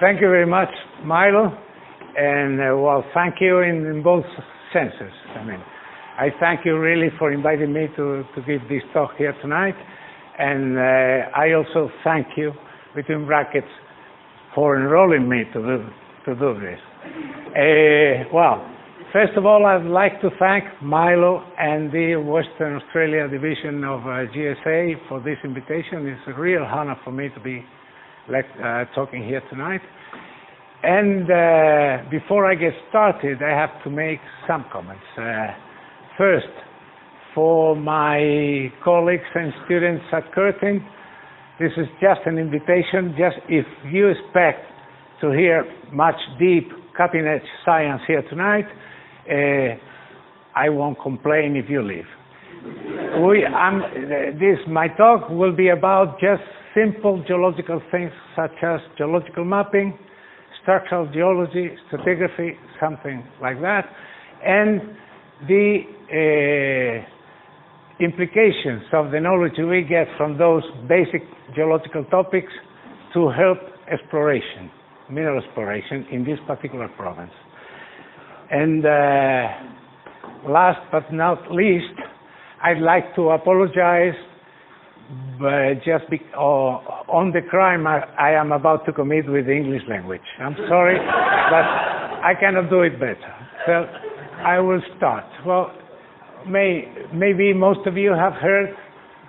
Thank you very much, Milo. And uh, well, thank you in, in, both senses. I mean, I thank you really for inviting me to, to give this talk here tonight. And uh, I also thank you, between brackets, for enrolling me to do, to do this. Uh, well, first of all, I'd like to thank Milo and the Western Australia division of uh, GSA for this invitation. It's a real honor for me to be uh, talking here tonight. And uh, before I get started, I have to make some comments. Uh, first, for my colleagues and students at Curtin, this is just an invitation. Just if you expect to hear much deep, cutting-edge science here tonight, uh, I won't complain if you leave. We, this my talk will be about just simple geological things such as geological mapping, structural geology, stratigraphy, something like that, and the uh, implications of the knowledge we get from those basic geological topics to help exploration, mineral exploration in this particular province. And uh, last but not least, I'd like to apologize but just be, uh, on the crime I, I, am about to commit with the English language. I'm sorry, but I cannot do it better. So I will start. Well, may, maybe most of you have heard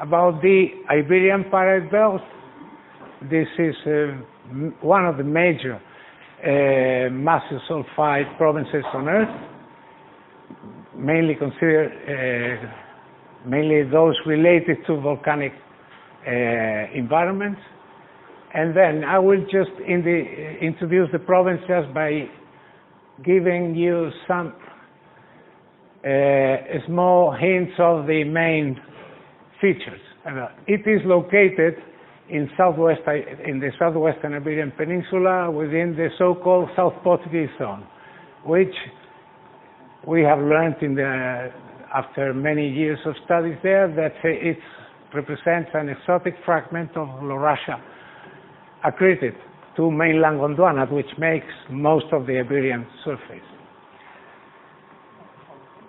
about the Iberian Pyrite Belt. This is uh, one of the major uh, massive sulfide provinces on Earth, mainly considered uh, mainly those related to volcanic environments. And then I will just in the, introduce the province just by giving you some uh, small hints of the main features. Uh, it is located in southwest in the southwestern Iberian Peninsula within the so-called South Portuguese zone, which we have learned in the after many years of studies there that it's represents an exotic fragment of Laurasia accreted to mainland Gondwana, which makes most of the Iberian surface.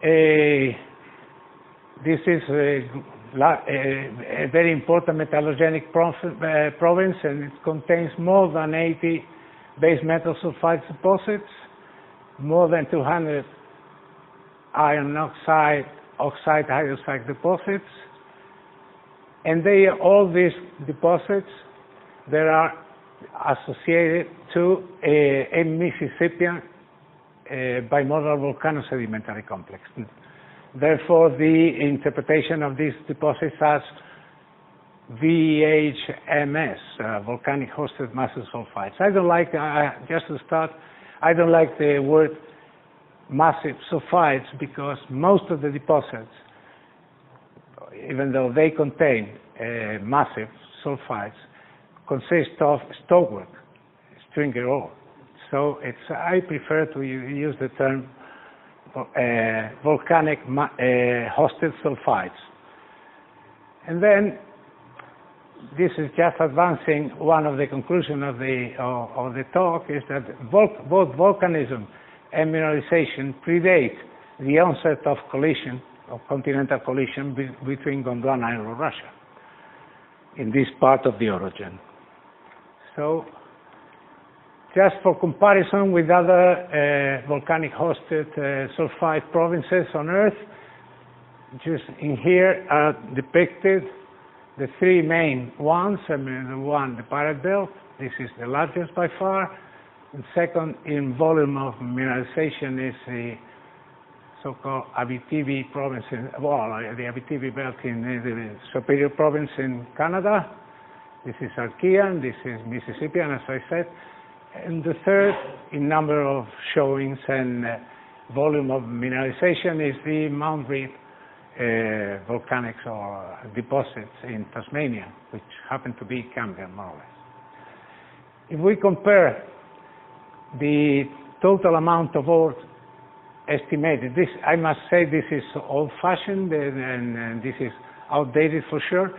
Uh, this is a, a, a, very important metallogenic uh, province and it contains more than 80 base metal sulfide deposits, more than 200 iron oxide, oxide hydroxide deposits, and they, all these deposits, they are associated to a, a Mississippian uh, bimodal volcanosedimentary complex. Therefore, the interpretation of these deposits as VHMS, uh, volcanic hosted massive sulfides. I don't like, uh, just to start, I don't like the word massive sulfides because most of the deposits even though they contain uh, massive sulfides, consist of stockwork, stringer ore. So it's, I prefer to use the term uh, volcanic uh, hosted sulfides. And then this is just advancing one of the conclusions of the, of, of the talk is that vol both volcanism and mineralization predate the onset of collision of continental collision be between Gondwana and Russia in this part of the orogeny. So, just for comparison with other uh, volcanic hosted uh, sulfide provinces on Earth, just in here are depicted the three main ones. I mean, the one, the Pyrite Belt, this is the largest by far. And second, in volume of mineralization is the so-called Abitibi province, in, well, the Abitibi belt in the Superior province in Canada. This is Archean, this is Mississippian, as I said. And the third, in number of showings and uh, volume of mineralization, is the Mount Read uh, volcanics or deposits in Tasmania, which happen to be Cambrian, more or less. If we compare the total amount of ore estimated. This, I must say, this is old-fashioned and, and, and, this is outdated for sure,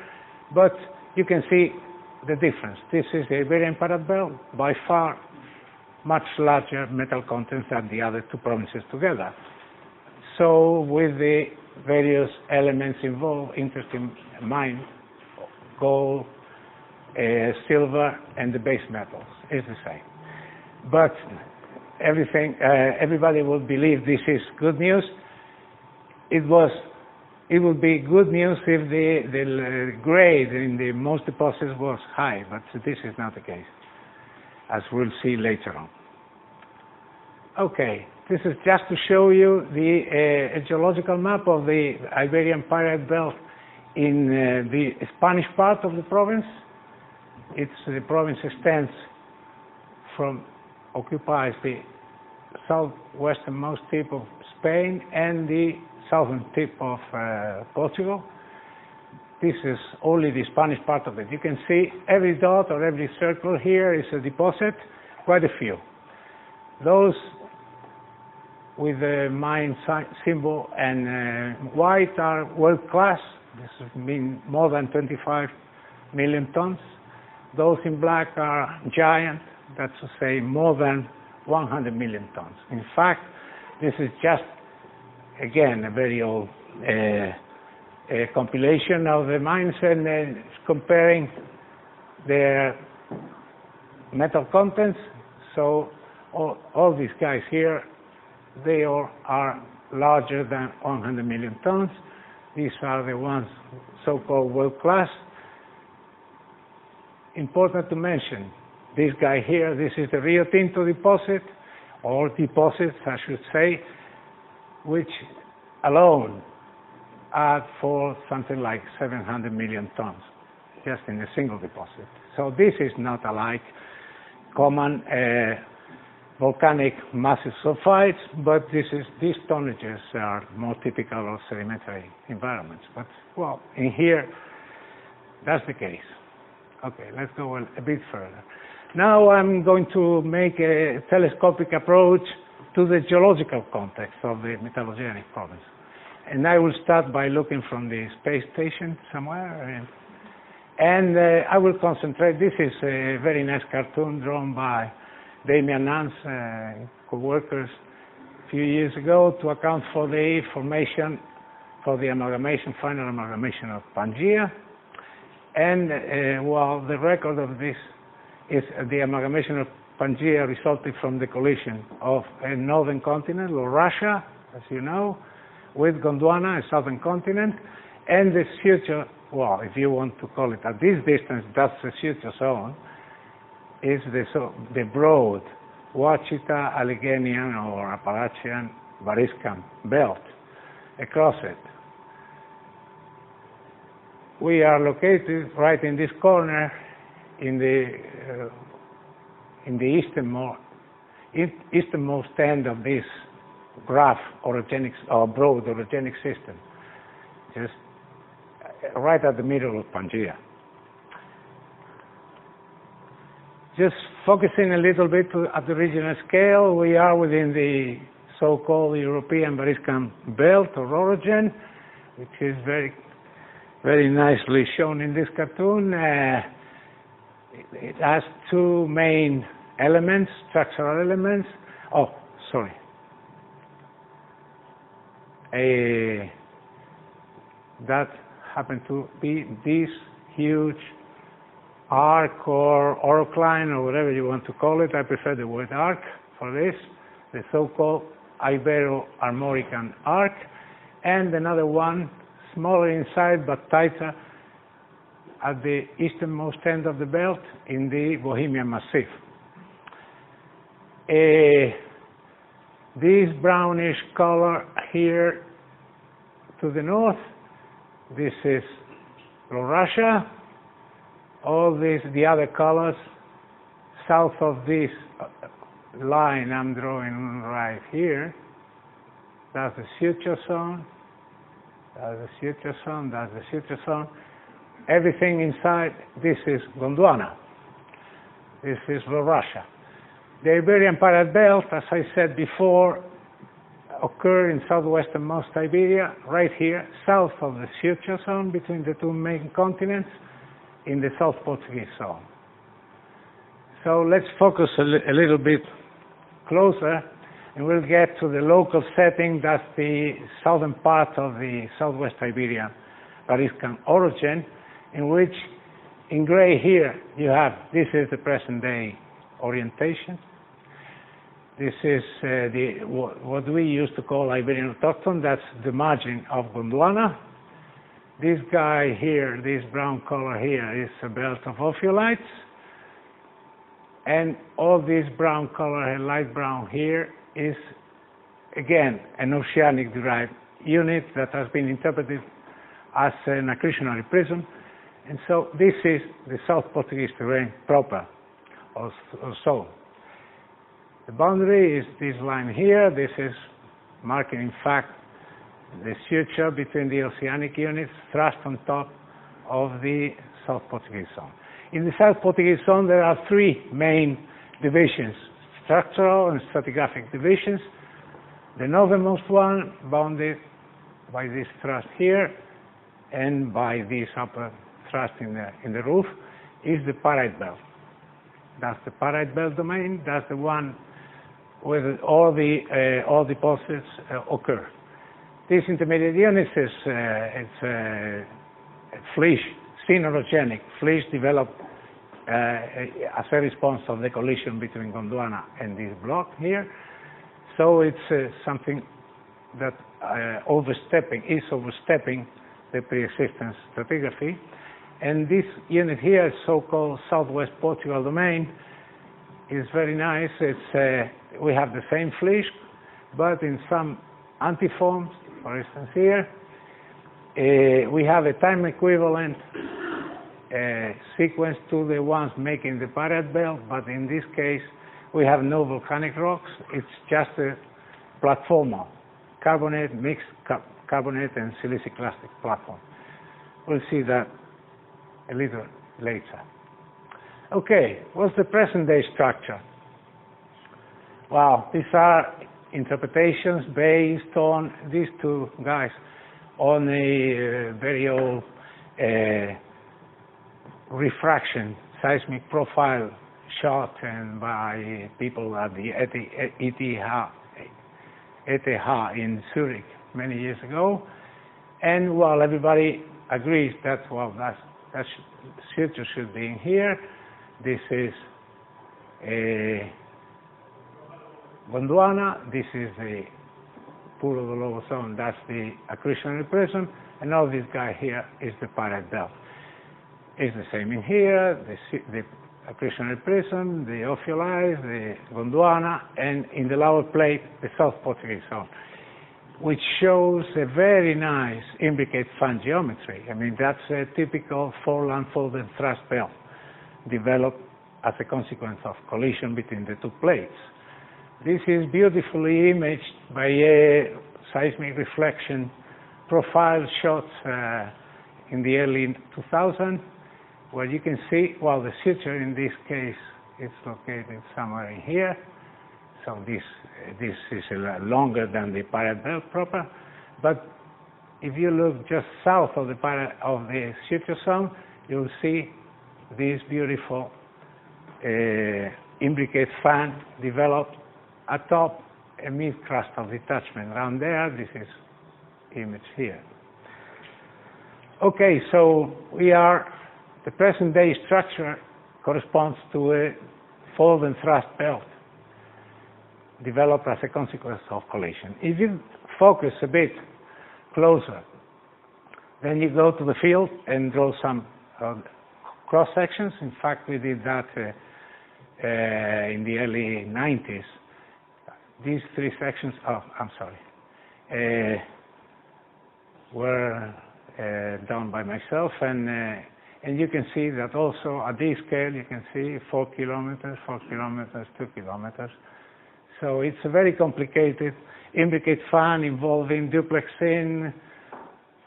but you can see the difference. This is the Iberian Pyrite Belt, by far much larger metal contents than the other two provinces together. So with the various elements involved, interesting mine, gold, uh, silver, and the base metals is the same. But everything, uh, everybody would believe this is good news. It was, it would be good news if the, the grade in the most deposits was high, but this is not the case, as we'll see later on. Okay, this is just to show you the uh, geological map of the Iberian Pyrite Belt in uh, the Spanish part of the province. It's the province extends from occupies the southwesternmost tip of Spain and the southern tip of uh, Portugal. This is only the Spanish part of it. You can see every dot or every circle here is a deposit, quite a few. Those with the mine symbol and uh, white are world class. This means more than 25 million tons. Those in black are giant, that's to say more than 100 million tons. In fact, this is just, again, a very old uh, a compilation of the mines and uh, comparing their metal contents. So all, all these guys here they all are larger than 100 million tons. These are the ones so-called world-class. Important to mention, this guy here, this is the Rio Tinto deposit, or deposits, I should say, which alone add for something like 700 million tons, just in a single deposit. So this is not alike common uh, volcanic massive sulfides, but this is, these tonnages are more typical of sedimentary environments. But, well, in here, that's the case. Okay, let's go a, a bit further. Now I'm going to make a telescopic approach to the geological context of the metallogenic province. And I will start by looking from the space station somewhere. And, uh, I will concentrate, this is a very nice cartoon drawn by Damian Nance, uh, co-workers a few years ago to account for the formation, for the amalgamation, final amalgamation of Pangaea. And uh, well, the record of this is the amalgamation of Pangaea resulted from the collision of a northern continent, Laurussia, as you know, with Gondwana, a southern continent, and the suture, well, if you want to call it at this distance, that's the suture zone, is the, so, the broad Ouachita Alleghanian or Appalachian Variscan belt across it. We are located right in this corner in the uh, in the easternmost easternmost end of this graph orogenic or broad orogenic system, just right at the middle of Pangaea. Just focusing a little bit at the regional scale, we are within the so-called European Variscan belt or orogen, which is very, very nicely shown in this cartoon. Uh, it has two main elements, structural elements. Oh, sorry. A, that happened to be this huge arc or orocline or whatever you want to call it. I prefer the word arc for this, the so-called Ibero-Armorican arc, and another one smaller inside but tighter at the easternmost end of the belt in the Bohemian Massif. Uh, this brownish color here to the north, this is Russia. all these, the other colors, south of this line I'm drawing right here, that's the suture zone, that's the suture zone, that's the suture zone. Everything inside, this is Gondwana. This is Laurasia. The Iberian Pyrite Belt, as I said before, occur in southwesternmost Iberia, right here, south of the suture zone between the two main continents, in the South Portuguese zone. So let's focus a, li a little bit closer, and we'll get to the local setting, that's the southern part of the southwest Iberian Variscan orogen, in which in gray here you have, this is the present day orientation. This is uh, the what we used to call Iberian autochthon, that's the margin of Gondwana. This guy here, this brown color here, is a belt of ophiolites. And all this brown color, and light brown here, is again an oceanic derived unit that has been interpreted as an accretionary prism. And so this is the South Portuguese terrain proper, or, or so. The boundary is this line here. This is marking, in fact, the suture between the oceanic units thrust on top of the South Portuguese zone. In the South Portuguese zone, there are three main divisions, structural and stratigraphic divisions. The northernmost one, bounded by this thrust here and by this upper thrust in the, in the roof, is the Pyrite belt. That's the Pyrite belt domain. That's the one where all the uh, all deposits uh, occur. This intermediate unit is uh, it's uh, flysch, synorogenic. Flysch developed uh, as a response of the collision between Gondwana and this block here. So it's uh, something that overstepping is overstepping the pre-existence stratigraphy. And this unit here, so-called Southwest Portugal domain, is very nice. It's uh, we have the same flysch, but in some antiforms, for instance here, uh, we have a time equivalent uh, sequence to the ones making the Pyrite belt, but in this case we have no volcanic rocks. It's just a platform, carbonate, mixed carbonate and siliciclastic platform. We'll see that a little later. Okay, what's the present day structure? Well, these are interpretations based on these two guys on a uh, very old uh, refraction seismic profile shot and by people at the ETH, ETH in Zurich many years ago. And while everybody agrees that, well, that's, that should, should be in here, this is a Gondwana, this is the Pulo do Lobo zone, that's the accretionary prism, and all this guy here is the Pyrite belt. It's the same in here, the, the accretionary prism, the ophiolite, the Gondwana, and in the lower plate, the South Portuguese zone, which shows a very nice imbricate fan geometry. I mean, that's a typical foreland folded thrust belt developed as a consequence of collision between the two plates. This is beautifully imaged by a seismic reflection profile shots uh, in the early 2000s, where you can see, well, the suture in this case is located somewhere in here. So this this is longer than the Pyrite belt proper, but if you look just south of the of the suture zone, you'll see this beautiful uh, imbricate fan developed atop a mid-crust of detachment. Around there, this is image here. Okay, so we are, the present day structure corresponds to a fold and thrust belt developed as a consequence of collision. If you focus a bit closer, then you go to the field and draw some uh, cross sections. In fact, we did that uh, uh, in the early 90s. These three sections, oh, I'm sorry, uh, were uh, done by myself, and uh, and you can see that also at this scale, you can see four kilometers, four kilometers, two kilometers. So it's a very complicated imbricate fan involving duplex in,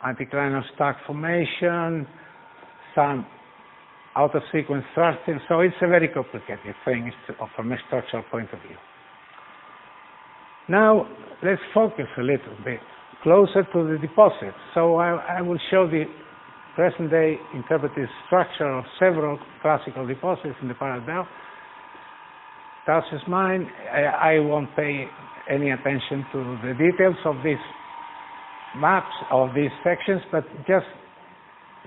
anticlinal stack formation, some out of sequence thrusting. So it's a very complicated thing uh, from a structural point of view. Now let's focus a little bit closer to the deposit. So I, I will show the present day interpretive structure of several classical deposits in the Pyrite Tharsis mine. I, I won't pay any attention to the details of these maps of these sections, but just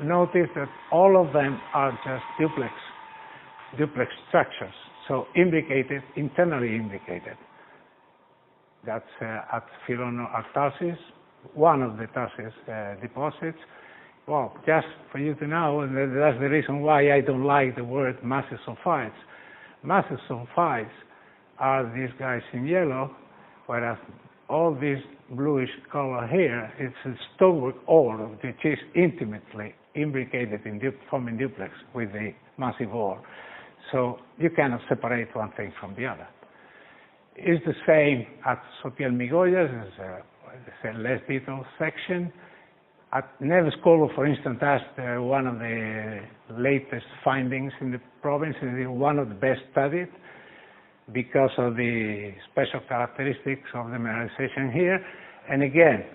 notice that all of them are just duplex, duplex structures. So imbricated, internally imbricated. That's uh, at Filono one of the Tharsis uh, deposits. Well, just for you to know, and that's the reason why I don't like the word massive sulfides. Massive sulfides are these guys in yellow, whereas all this bluish color here is a stockwork ore, which is intimately imbricated in forming duplex with the massive ore. So you cannot separate one thing from the other. It's the same at Sotiel Migollas, it's a, less detailed section. At Neves Corvo, for instance, that's uh, one of the latest findings in the province, and one of the best studied because of the special characteristics of the mineralization here. And again,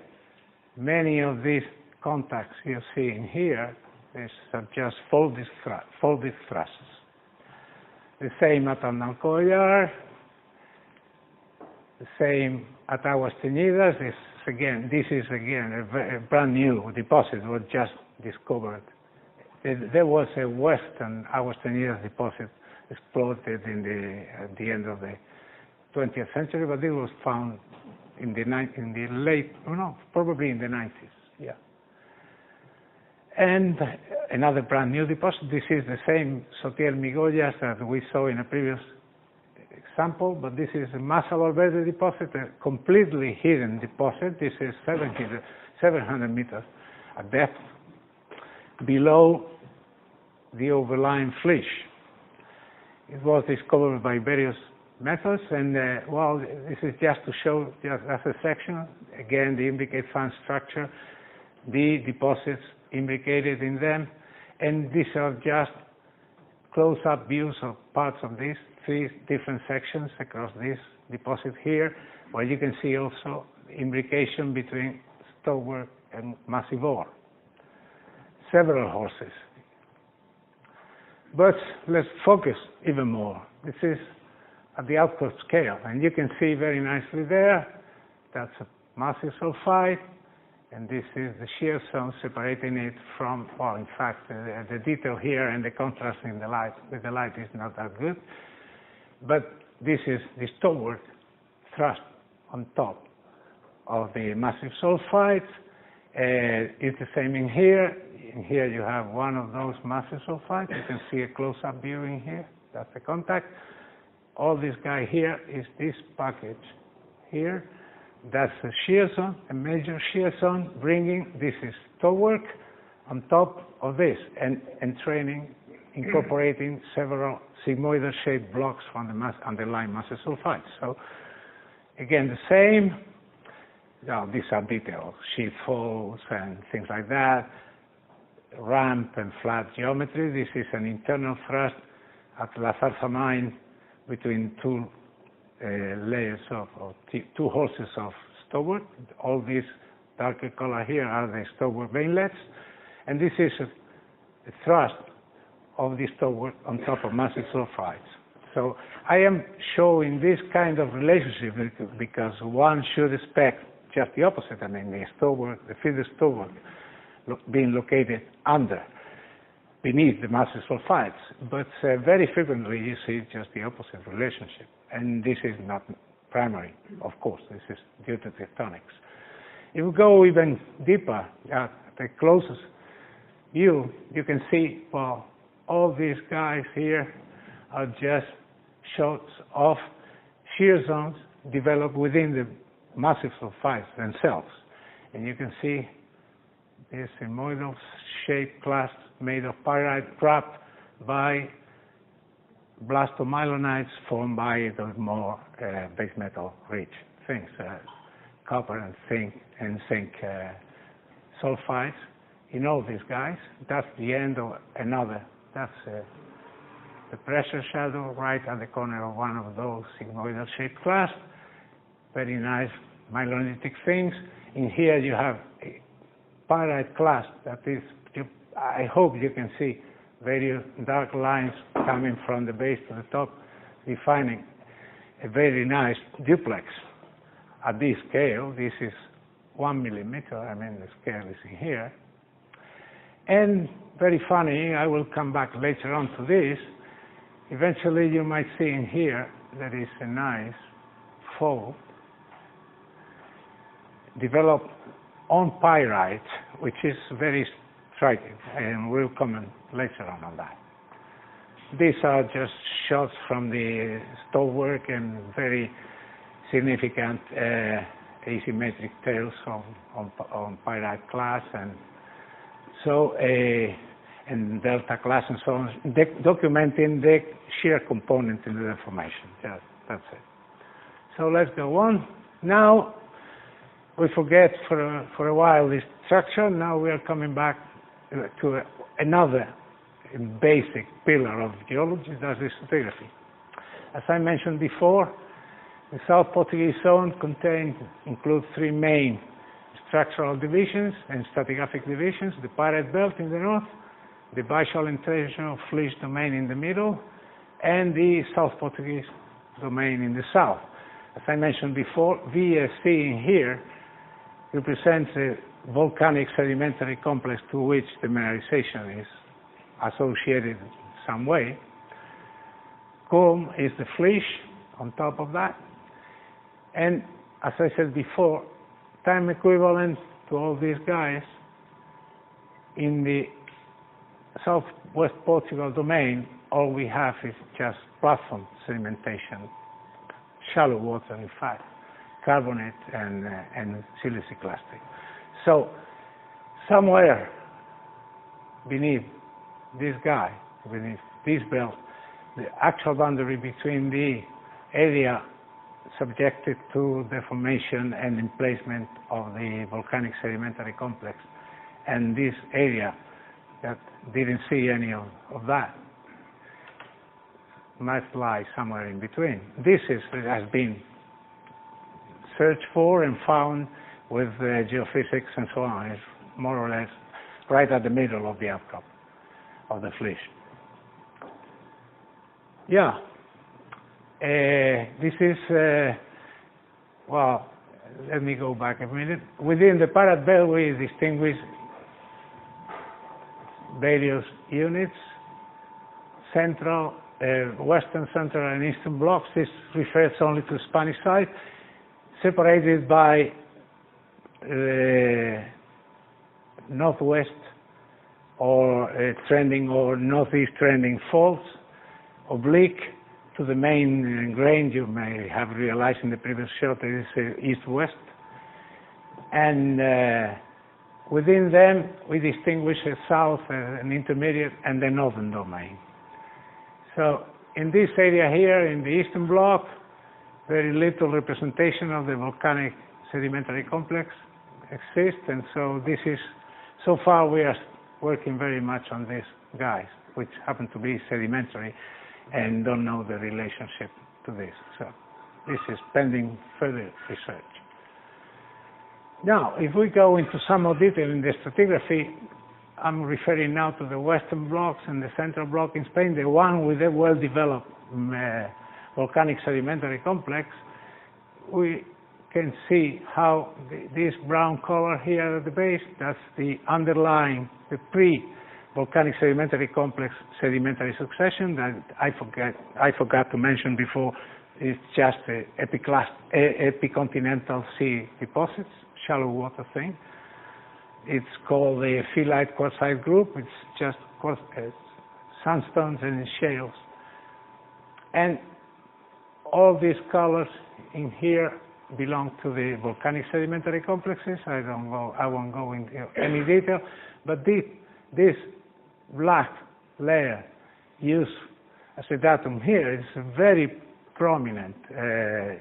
many of these contacts you see in here is just folded, folded thrusts. The same at Aznalcóllar, the same at Aguas Teñidas. This again, this is again a, a brand new deposit was just discovered. There was a western Aguas Teñidas deposit exploited in the at the end of the 20th century, but it was found in the in the late, oh no, probably in the 90s. Yeah. And another brand new deposit. This is the same Sotiel Migollas that we saw in a previous example, but this is a Masa Valverde deposit, a completely hidden deposit. This is 700, 700 meters at depth below the overlying flysch. It was discovered by various methods, and uh, well, this is just to show just as a section, again, the imbricate fan structure, the deposits imbricated in them, and these are just close-up views of parts of these three different sections across this deposit here, where you can see also imbrication between stockwork and massive ore. Several horses. But let's focus even more. This is at the output scale, and you can see very nicely there, that's a massive sulfide, and this is the shear zone separating it from, well, in fact, the, the detail here and the contrast in the light with the light is not that good. But this is the stockwork thrust on top of the massive sulfides. Uh, it's the same in here. In here you have one of those massive sulfides. You can see a close-up view in here. That's the contact. All this guy here is this package here that's a shear zone, a major shear zone, bringing this is work on top of this and, and training, incorporating several sigmoidal shaped blocks from the mass, underlying massive sulfides. So again, the same. Now, these are details, sheet folds and things like that, ramp and flat geometry. This is an internal thrust at La Zarza mine between two uh, layers of, of two horses of stockwork. All these darker color here are the stockwork veinlets, and this is a, a thrust of the stockwork on top of massive sulfides. So I am showing this kind of relationship because one should expect just the opposite. I mean, the stockwork, the feeder stockwork, being located under, beneath the massive sulfides. But uh, very frequently you see just the opposite relationship and this is not primary, of course, this is due to tectonics. If we go even deeper, at the closest view, you can see, well, all these guys here are just shots of shear zones developed within the massive sulfides themselves. And you can see this sigmoidal shaped clast made of pyrite trapped by blastomylonites formed by those more uh, base metal rich things, uh, copper and zinc and zinc uh, sulfides in all these guys. That's the end of another. That's uh, the pressure shadow right at the corner of one of those sigmoidal shaped clasts. Very nice mylonitic things. In here you have a pyrite clast that is, I hope you can see various dark lines coming from the base to the top, defining a very nice duplex at this scale. This is one millimeter, I mean the scale is in here. And very funny, I will come back later on to this. Eventually you might see in here there is a nice fold developed on pyrite, which is very striking, and we'll comment later on on that. These are just shots from the stockwork and very significant uh, asymmetric tails on, on, on pyrite class and so uh, and delta class and so on, documenting the shear component in the deformation. Yeah, that's it. So let's go on. Now we forget for a, for a while this structure. Now we are coming back uh, to a, another basic pillar of geology, that's the stratigraphy. As I mentioned before, the South Portuguese zone contains, includes three main structural divisions and stratigraphic divisions, the Pyrite Belt in the north, the Baixo Alentejo Flysch domain in the middle, and the South Portuguese domain in the south. As I mentioned before, VSC in here represents a volcanic sedimentary complex to which the mineralization is associated in some way. Comb is the flysch on top of that. And as I said before, time equivalent to all these guys in the southwest Portugal domain, all we have is just platform sedimentation, shallow water in fact, carbonate and, uh, and siliciclastic. So somewhere beneath this guy, beneath this belt, the actual boundary between the area subjected to deformation and emplacement of the volcanic sedimentary complex and this area that didn't see any of, of that must lie somewhere in between. This is, has been searched for and found with uh, geophysics and so on. It's more or less right at the middle of the outcrop of the Flysch. Yeah. Uh, this is, uh, well, let me go back a minute. Within the Pyrite Belt, we distinguish various units, central, uh, western, central, and eastern blocks. This refers only to Spanish side, separated by uh, northwest or uh, trending or northeast trending faults, oblique to the main grain you may have realized in the previous shot is uh, east-west. And uh, within them we distinguish a south, an intermediate, and the northern domain. So in this area here, in the eastern block, very little representation of the volcanic sedimentary complex exists, and so this is, so far we are working very much on these guys, which happen to be sedimentary and don't know the relationship to this. So this is pending further research. Now, if we go into some more detail in the stratigraphy, I'm referring now to the western blocks and the central block in Spain, the one with a well-developed uh, volcanic sedimentary complex. We can see how the, this brown color here at the base, that's the underlying, the pre-volcanic sedimentary complex sedimentary succession that I forget, I forgot to mention before, it's just a epicontinental sea deposits, shallow water thing. It's called the phyllite quartzite group. It's just quartz, uh, sandstones and shales. And all these colors in here belong to the volcanic sedimentary complexes. I don't go, I won't go into any detail, but this, this black layer used as a datum here is a very prominent uh,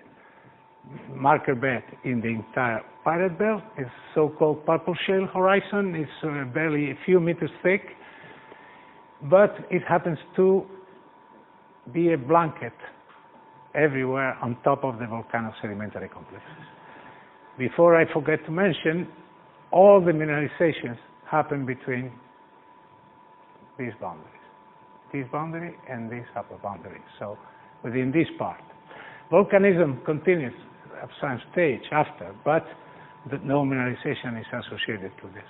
marker bed in the entire Pyrite Belt. It's so-called purple shale horizon. It's uh, barely a few meters thick, but it happens to be a blanket everywhere on top of the volcano sedimentary complexes. Before I forget to mention, all the mineralizations happen between these boundaries, this boundary and this upper boundary, so within this part. Volcanism continues at some stage after, but the no mineralization is associated to this.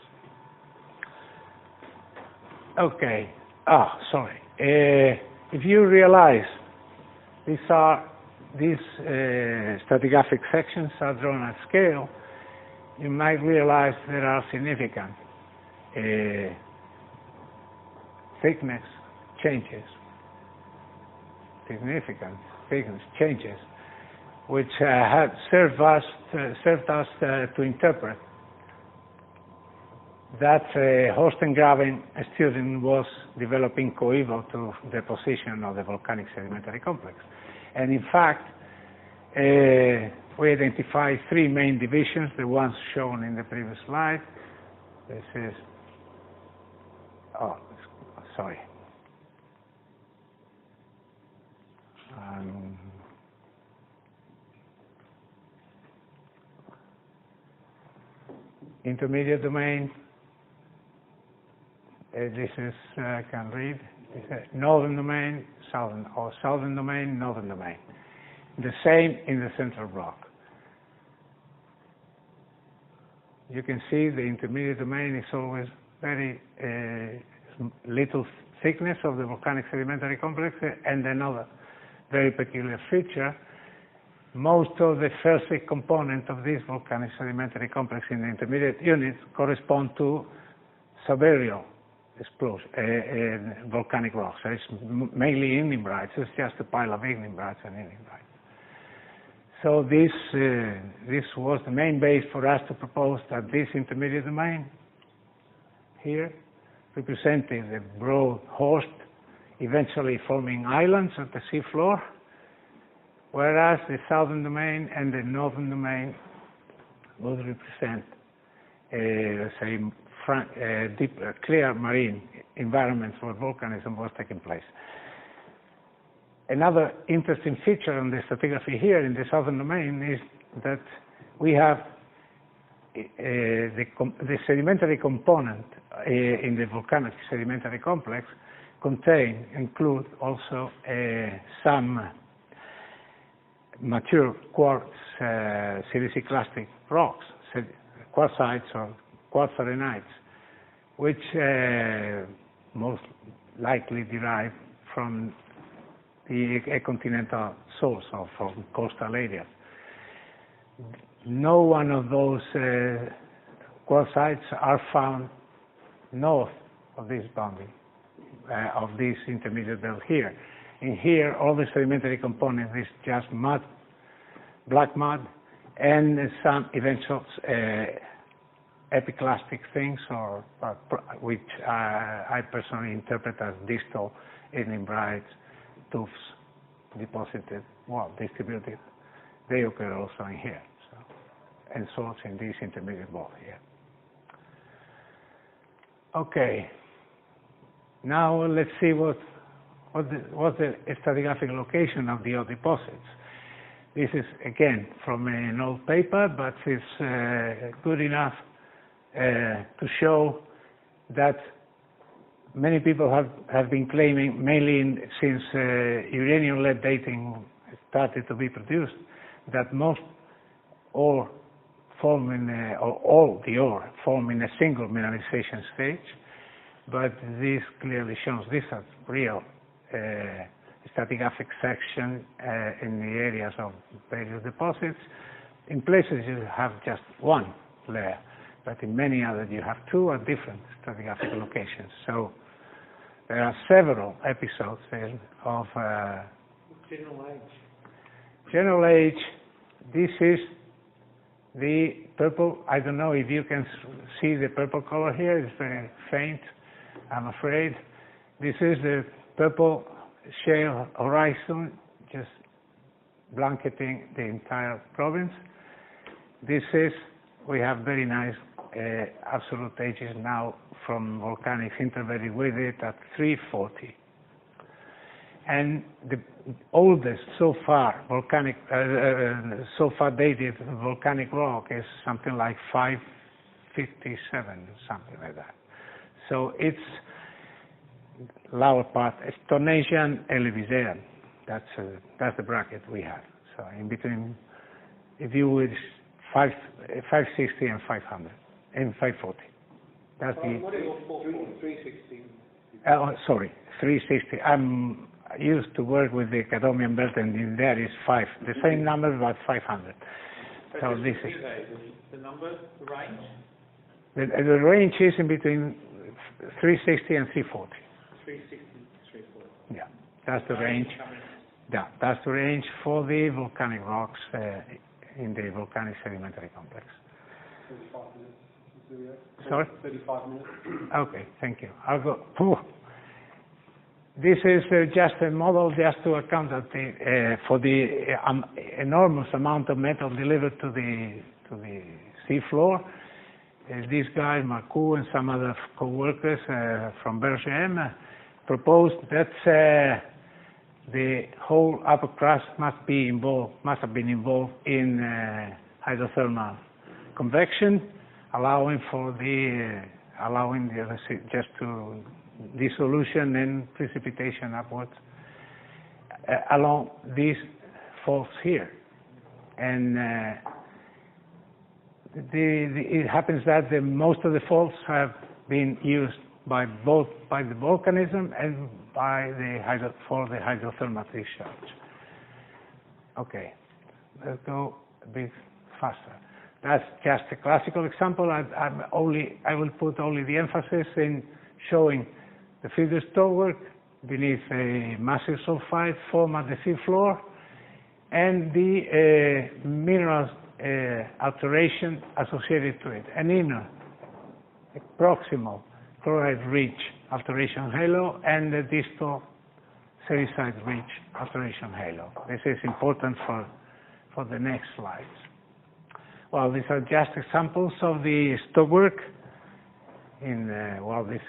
Okay. Ah, sorry. Uh, if you realize these are these uh, stratigraphic sections are drawn at scale, you might realize there are significant uh, thickness changes, significant thickness changes, which uh, have served us, uh, served us uh, to interpret that uh, Horstengraben student was developing coeval to the position of the volcanic sedimentary complex. And in fact, uh, we identify three main divisions, the ones shown in the previous slide. This is, oh, sorry. Um, intermediate domain, uh, this is, I uh, can read, this is northern domain, southern, or southern domain, northern domain. The same in the central block. You can see the intermediate domain is always very uh, little thickness of the volcanic sedimentary complex, and another very peculiar feature, most of the felsic component of this volcanic sedimentary complex in the intermediate units correspond to subaerial explosion, uh, volcanic rocks. So it's mainly ignimbrites. It's just a pile of ignimbrites and ignimbrites. So this, uh, this was the main base for us to propose that this intermediate domain here, representing the broad horst, eventually forming islands at the seafloor, whereas the southern domain and the northern domain would represent, uh, let's say, frank, uh, deep, uh, clear marine environments where volcanism was taking place. Another interesting feature on the stratigraphy here in the southern domain is that we have uh, the, the, sedimentary component uh, in the volcanic sedimentary complex contain, include also uh, some mature quartz uh, siliciclastic rocks, quartzites or quartz arenites, which uh, most likely derive from the continental source or from coastal areas. No one of those uh, quartzites are found north of this boundary, uh, of this intermediate belt here. In here, all the sedimentary component is just mud, black mud, and some eventual epiclastic things, or, which uh, I personally interpret as distal ignimbrites, tuffs deposited, well, distributed. They occur also in here, so, and sorts in this intermediate wall here. Okay. Now let's see what what the, what's the stratigraphic location of the deposits. This is again from an old paper, but it's uh, good enough to show that many people have, have been claiming, mainly in, since uh, uranium lead dating started to be produced, that most ore form in a, or all the ore form in a single mineralization stage, but this clearly shows this as real uh, stratigraphic section uh, in the areas of various deposits. In places you have just one layer but in many others you have two or different stratigraphic locations. So there are several episodes of uh, general age. General age. This is the purple. I don't know if you can see the purple color here. It's very faint. I'm afraid. This is the purple shale horizon, just blanketing the entire province. This is we have very nice uh, absolute ages now from volcanics intervening with it at 340. And the oldest so far volcanic, uh, uh, so far dated volcanic rock is something like 557, something like that. So it's lower part, Tournaisian Elevisean. That's, uh, that's the bracket we have. So in between, if you would, five, 560 and 500, and 540. That's the, What is three sixteen? oh, sorry, 360. I'm used to work with the Cadomian belt, and in there is five. The same number, but 500. So this is, The number, the range? the, the range is in between 360 and 340. Three sixty, three forty. Yeah, that's the range. Yeah, that's the range for the volcanic rocks uh, in the volcanic sedimentary complex. Sorry? 35 minutes. Okay, thank you. I'll go. This is uh, just a model just to account that the, uh, for the uh, um, enormous amount of metal delivered to the to the sea floor. Uh, this guy, Marcoux, and some other co-workers uh, from BRGM proposed that uh, the whole upper crust must be involved, must have been involved in uh, hydrothermal convection, allowing for the uh, allowing the just to dissolution and precipitation upwards uh, along these faults here, and. Uh, the, the, it happens that the, most of the faults have been used by both by the volcanism and by the hydro, for the hydrothermal discharge. Okay, let's go a bit faster. That's just a classical example. I, I'm only, I will put only the emphasis in showing the feeder stockwork beneath a massive sulfide form at the seafloor and the uh, minerals uh, alteration associated to it. An inner, proximal chlorite-rich alteration halo and a distal sericite-rich alteration halo. This is important for, for the next slides. Well, these are just examples of the stockwork. In uh, well, this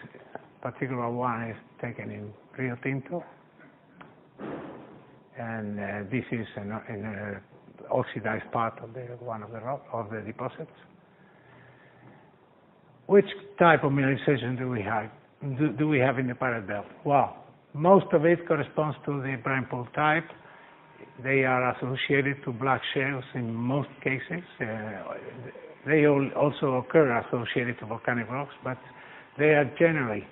particular one is taken in Rio Tinto, and uh, this is an, a- in a oxidized part of the one of the rock of the deposits. Which type of mineralization do we have? Do, do we have in the Pyrite Belt? Well, most of it corresponds to the brine pool type. They are associated to black shales in most cases. Uh, they also occur associated to volcanic rocks, but they are generally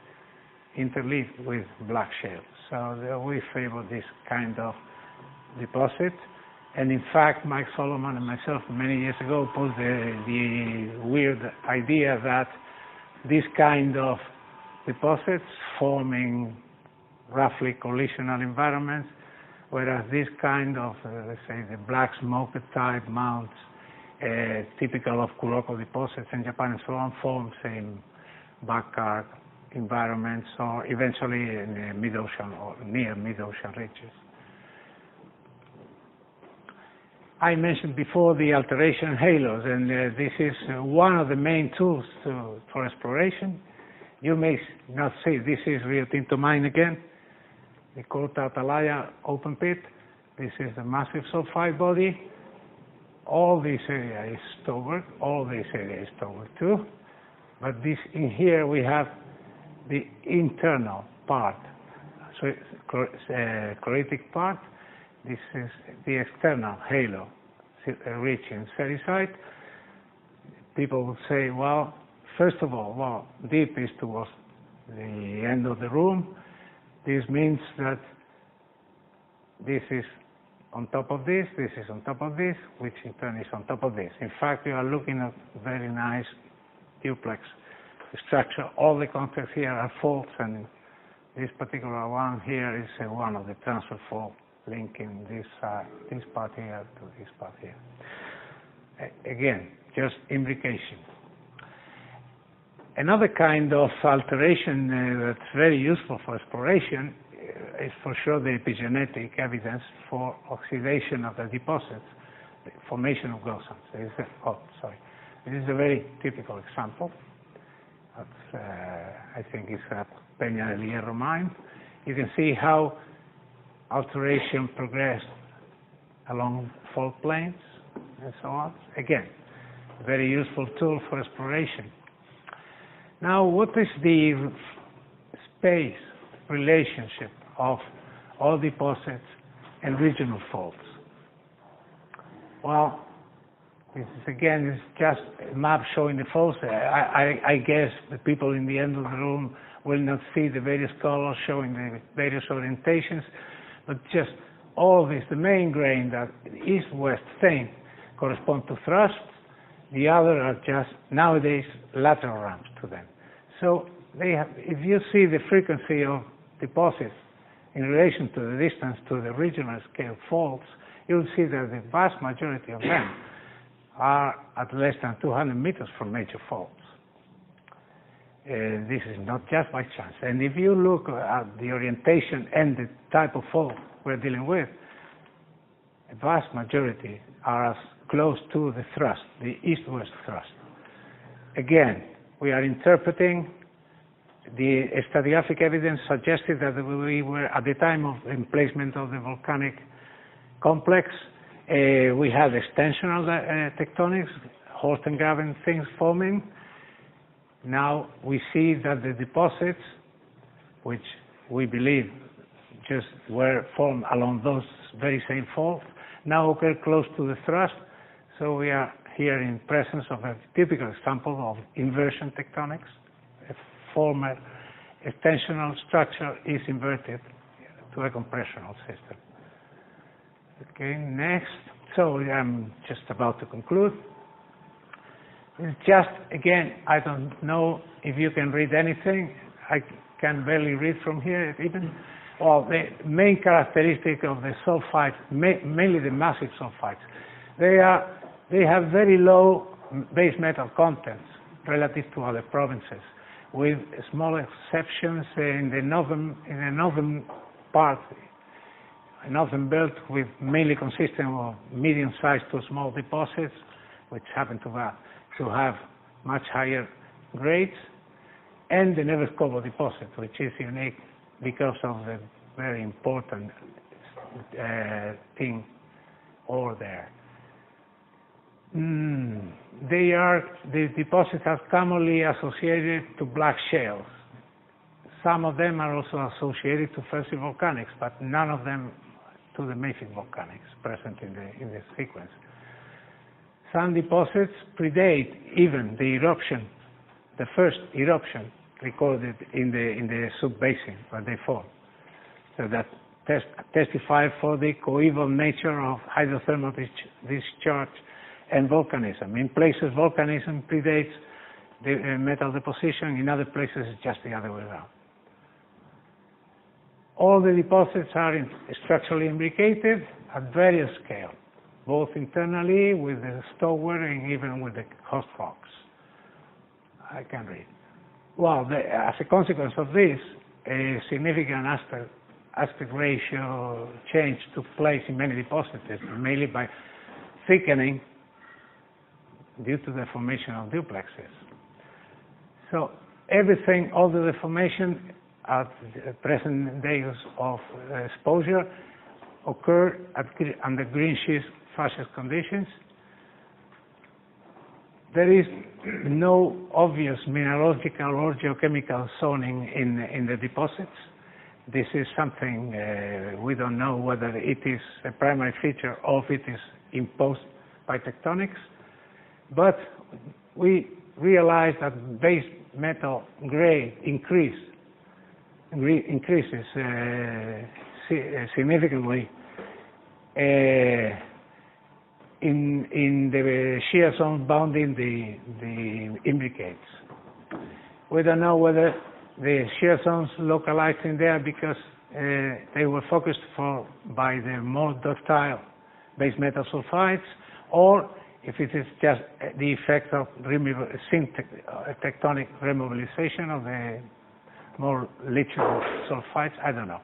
interleaved with black shales. So we favor this kind of deposit. And in fact, Mike Solomon and myself many years ago posed the, the weird idea that this kind of deposits forming roughly collisional environments, whereas this kind of, uh, let's say, the black smoke type mounts, uh, typical of Kuroko deposits in Japan and so on, forms in back-arc environments or eventually in mid-ocean or near mid-ocean ridges. I mentioned before the alteration halos, and uh, this is uh, one of the main tools to, for exploration. You may not see, this is Rio Tinto mine again, the Corta Atalaya open pit. This is a massive sulfide body. All this area is stockwork, all this area is stockwork too. But this, in here we have the internal part, so uh, chloritic part, this is the external halo, uh, rich in sericite. People would say, well, first of all, well, deep is towards the end of the room. This means that this is on top of this, this is on top of this, which in turn is on top of this. In fact, you are looking at very nice duplex structure. All the contacts here are faults, and this particular one here is uh, one of the transfer fault linking this uh, this part here to this part here. A- again, just imbrication. Another kind of alteration uh, that's very useful for exploration uh, is for sure the epigenetic evidence for oxidation of the deposits, the formation of gossans. This is a, oh, sorry. This is a very typical example. That's, uh, I think it's at Peña del Hierro mine. You can see how alteration progressed along fault planes and so on. Again, very useful tool for exploration. Now, what is the space relationship of all deposits and regional faults? Well, this is again, it's just a map showing the faults. I, I, I guess the people in the end of the room will not see the various colors showing the various orientations, but just all this, the main grain that east-west thing correspond to thrusts, the other are just nowadays lateral ramps to them. So they have, if you see the frequency of deposits in relation to the distance to the regional scale faults, you'll see that the vast majority of them are at less than 200 meters from major faults. Uh, this is not just by chance. And if you look at the orientation and the type of fault we're dealing with, a vast majority are as close to the thrust, the east-west thrust. Again, we are interpreting the stratigraphic evidence suggested that we were, at the time of emplacement of the volcanic complex, uh, we had extensional uh, tectonics, Horstengraben things forming. Now we see that the deposits, which we believe just were formed along those very same faults, now occur close to the thrust. So we are here in presence of a typical example of inversion tectonics. A former extensional structure is inverted to a compressional system. Okay, next. So I'm just about to conclude. It's just, again, I don't know if you can read anything. I can barely read from here even. Well, the main characteristic of the sulfides, mainly the massive sulfides, they are they have very low base metal contents relative to other provinces, with small exceptions in the northern in the northern part, northern belt, with mainly consisting of medium-sized to small deposits, which happen to have, to have much higher grades, and the Neves-Corvo deposit, which is unique because of the very important uh, tin ore there. Mm, they are the deposits are commonly associated to black shales. Some of them are also associated to felsic volcanics, but none of them to the mafic volcanics present in the in the sequence. Some deposits predate even the eruption, the first eruption recorded in the in the sub-basin where they formed. So that test, testify for the coeval nature of hydrothermal discharge and volcanism. In places, volcanism predates the uh, metal deposition. In other places, it's just the other way around. All the deposits are structurally imbricated at various scales, both internally with the stower and even with the host rocks. I can read. Well, the, as a consequence of this, a significant aspect, aspect ratio change took place in many deposits, mainly by thickening due to the formation of duplexes. So everything, all the deformation at the present days of exposure occur at, under green schist facies conditions. There is no obvious mineralogical or geochemical zoning in, in the deposits. This is something uh, we don't know whether it is a primary feature or if it is imposed by tectonics. But we realized that base metal grade increase, increases uh, significantly uh, in in the shear zone bounding the the imbricates. We don't know whether the shear zones localized in there because uh, they were focused for by the more ductile base metal sulfides or if it is just the effect of uh, tectonic remobilization of the more leachable sulfides, I don't know.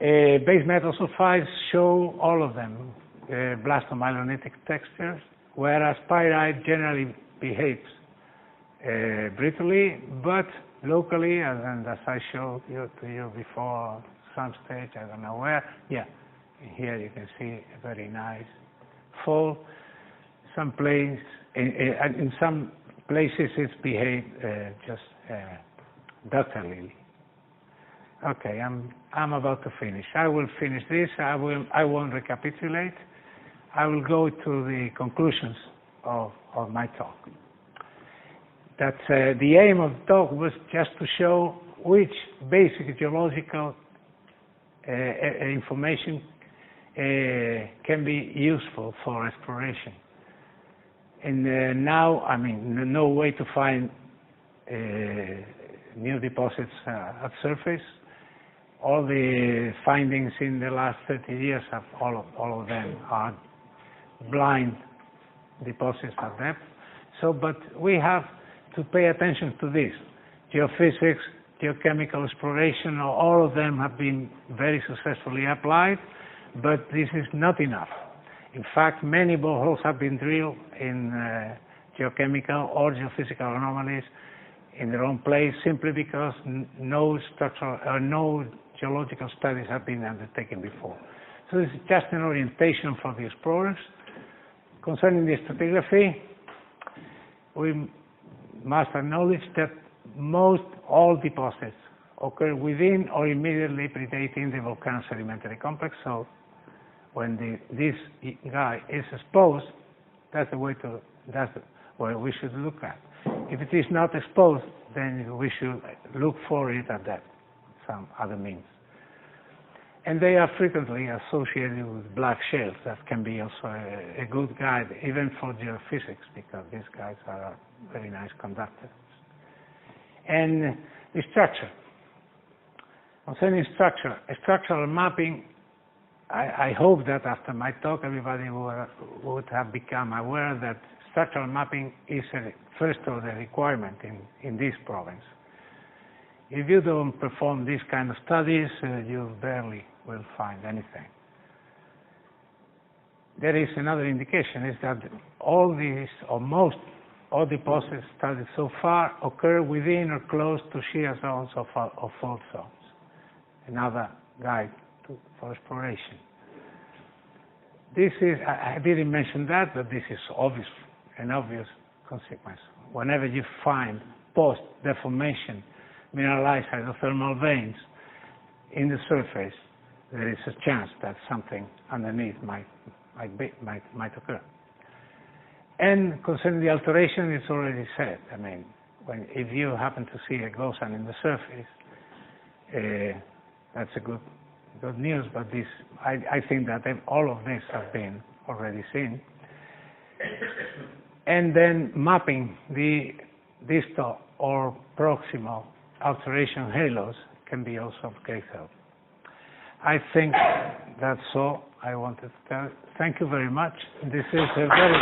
Uh, base metal sulfides show all of them uh, blastomylonitic textures, whereas pyrite generally behaves uh, brittly, but locally, and as I showed you to you before some stage, I don't know where, yeah, here you can see a very nice fall. Some place, in, in some places it's behaved uh, just uh, ductilely. Okay, I'm, I'm about to finish. I will finish this. I will, I won't recapitulate. I will go to the conclusions of, of my talk. That uh, the aim of the talk was just to show which basic geological uh, uh, information can be useful for exploration. And uh, now, I mean, no way to find uh, new deposits uh, at surface. All the findings in the last 30 years, have, all, of, all of them are blind deposits at depth. So, but we have to pay attention to this. Geophysics, geochemical exploration, all of them have been very successfully applied, but this is not enough. In fact, many boreholes have been drilled in uh, geochemical or geophysical anomalies in their own place simply because no structural or uh, no geological studies have been undertaken before. So this is just an orientation for the explorers. Concerning the stratigraphy, we must acknowledge that most all deposits occur within or immediately predating the volcanic sedimentary complex. So when the, this guy is exposed, that's the way to, that's where we should look at. If it is not exposed, then we should look for it at that, some other means. And they are frequently associated with black shales. That can be also a, a good guide, even for geophysics, because these guys are very nice conductors. And the structure. Concerning structure, a structural mapping, I, I, hope that after my talk everybody would, have become aware that structural mapping is a first order requirement in, in this province. If you don't perform these kind of studies, uh, you barely will find anything. There is another indication is that all these, or most all deposits studied so far occur within or close to shear zones of, of fault zones. Another guide to, for exploration. This is, I, didn't mention that, but this is obvious, an obvious consequence. Whenever you find post-deformation mineralized hydrothermal veins in the surface, there is a chance that something underneath might, might, be, might, might occur. And concerning the alteration, it's already said. I mean, when, if you happen to see a gossan in the surface, uh, that's a good, good news, but this, I, I think that all of this has been already seen. and then mapping the distal or proximal alteration halos can be also of great help. I think that's all I wanted to tell. Thank you very much. This is a very